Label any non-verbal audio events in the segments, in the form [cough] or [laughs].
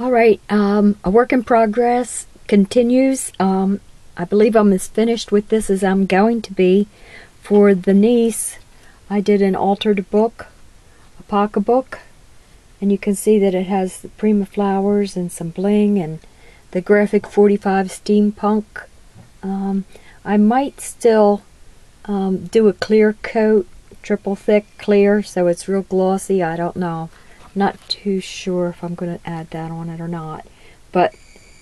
All right, um, a work in progress continues. Um, I believe I'm as finished with this as I'm going to be. For the niece, I did an altered book, a pocketbook, and you can see that it has the Prima flowers and some bling and the Graphic 45 steampunk. Um, I might still um, do a clear coat, triple thick clear, so it's real glossy. I don't know. Not too sure if I'm going to add that on it or not. But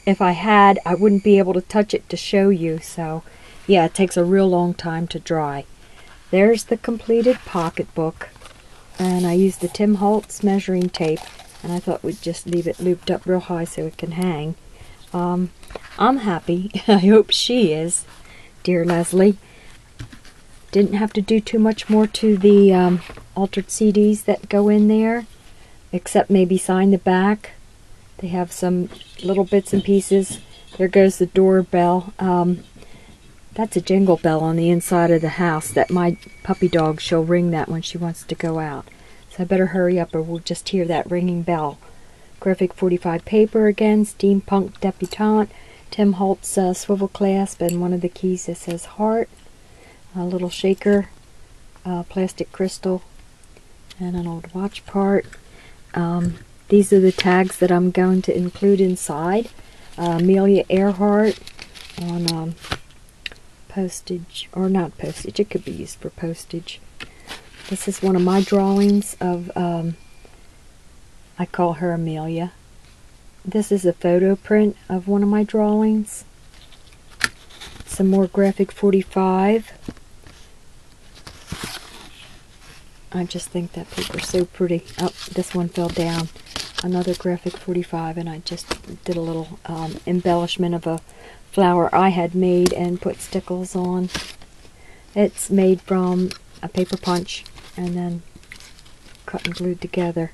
if I had, I wouldn't be able to touch it to show you. So, yeah, it takes a real long time to dry. There's the completed pocketbook. And I used the Tim Holtz measuring tape. And I thought we'd just leave it looped up real high so it can hang. Um, I'm happy. [laughs] I hope she is, dear Leslie. Didn't have to do too much more to the um, altered CDs that go in there except maybe sign the back. They have some little bits and pieces. There goes the doorbell. Um, that's a jingle bell on the inside of the house that my puppy dog, she'll ring that when she wants to go out. So I better hurry up or we'll just hear that ringing bell. Graphic 45 paper again, steampunk debutante, Tim Holtz uh, swivel clasp, and one of the keys that says heart, a little shaker, uh, plastic crystal, and an old watch part. Um, these are the tags that I'm going to include inside. Uh, Amelia Earhart on um, postage, or not postage, it could be used for postage. This is one of my drawings of, um, I call her Amelia. This is a photo print of one of my drawings. Some more graphic 45. I just think that paper's so pretty. Oh, this one fell down. Another graphic 45 and I just did a little um, embellishment of a flower I had made and put stickles on. It's made from a paper punch and then cut and glued together.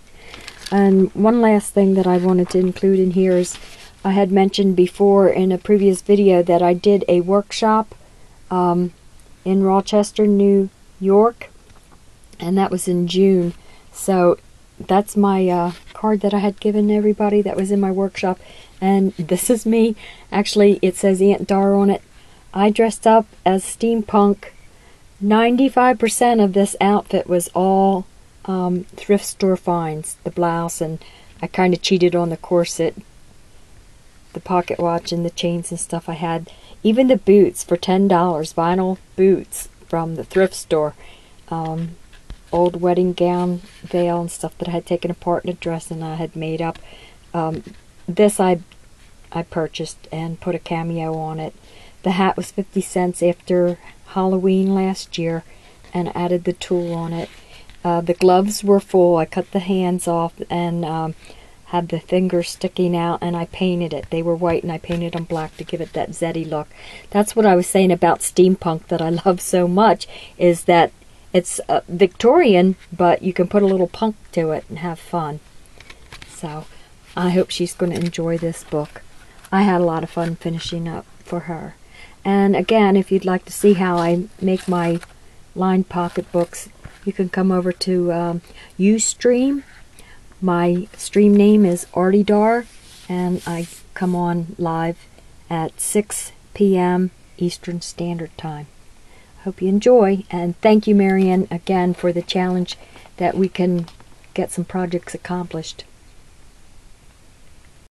And one last thing that I wanted to include in here is I had mentioned before in a previous video that I did a workshop um, in Rochester, New York and that was in June. So that's my uh, card that I had given everybody that was in my workshop. And [laughs] this is me. Actually, it says Aunt Dar on it. I dressed up as steampunk. 95% of this outfit was all um, thrift store finds. The blouse, and I kind of cheated on the corset, the pocket watch, and the chains and stuff I had. Even the boots for $10, vinyl boots from the thrift store. Um, old wedding gown veil and stuff that I had taken apart in a dress and I had made up. Um, this I I purchased and put a cameo on it. The hat was 50 cents after Halloween last year and added the tulle on it. Uh, the gloves were full. I cut the hands off and um, had the fingers sticking out and I painted it. They were white and I painted them black to give it that zeddy look. That's what I was saying about steampunk that I [laughs] love so much is that it's uh, Victorian, but you can put a little punk to it and have fun. So I hope she's going to enjoy this book. I had a lot of fun finishing up for her. And again, if you'd like to see how I make my lined pocketbooks, you can come over to um, Ustream. My stream name is ArteDar, and I come on live at 6 p.m. Eastern Standard Time. Hope you enjoy, and thank you, Marianne, again for the challenge that we can get some projects accomplished.